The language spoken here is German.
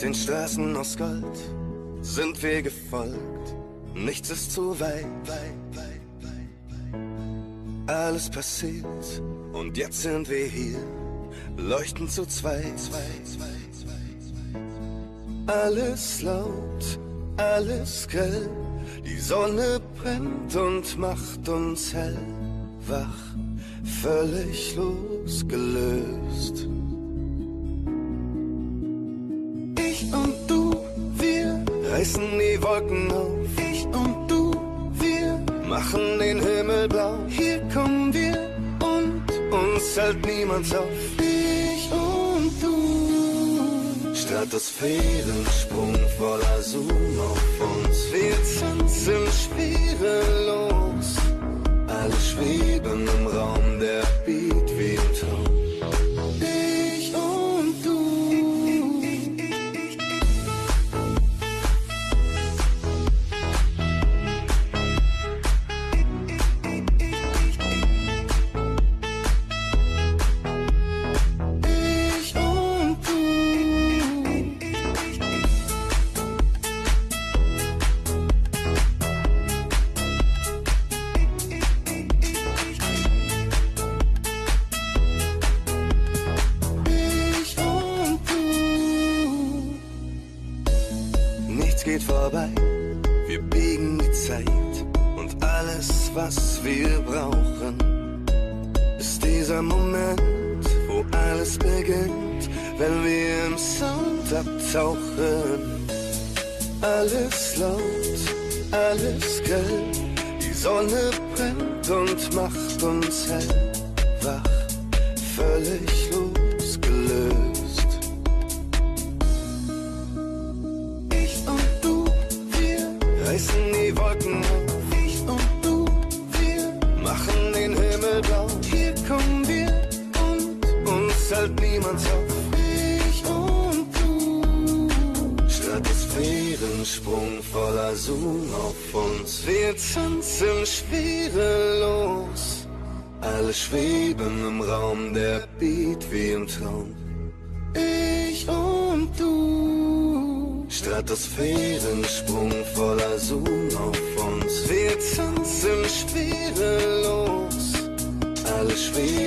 Den Straßen aus Gold sind wir gefolgt. Nichts ist zu weit. Alles passiert und jetzt sind wir hier, leuchten zu zweit. Alles laut, alles grell, die Sonne brennt und macht uns hell, wach, völlig losgelöst. Reißen die Wolken auf. Ich und du, wir machen den Himmel blau. Hier kommen wir und uns hält niemand auf. Ich und du. Stratosphärensprung voller Zoom auf uns. Wir tanzen schwerelos. Alle schweben im Raum, der Beat geht vorbei, wir biegen die Zeit und alles, was wir brauchen, ist dieser Moment, wo alles beginnt, wenn wir im Sound abtauchen. Alles laut, alles grell, die Sonne brennt und macht uns hell, wach, völlig losgelöst. Hält niemand auf. Ich und du. Stratosphärensprung voller Zoom auf uns. Wir tanzen schwerelos. Alle schweben im Raum, der Beat wie im Traum. Ich und du. Stratosphärensprung voller Zoom auf uns. Wir tanzen schwerelos. Alle schweben